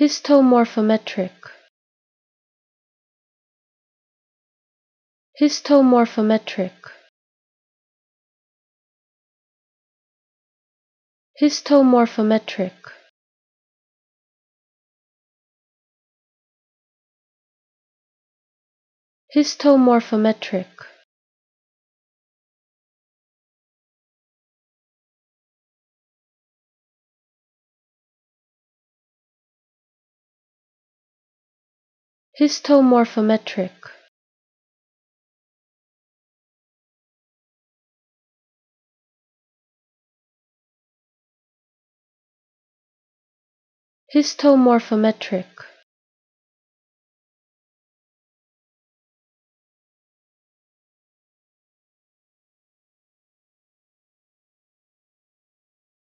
Histomorphometric. Histomorphometric. Histomorphometric. Histomorphometric Histomorphometric. Histomorphometric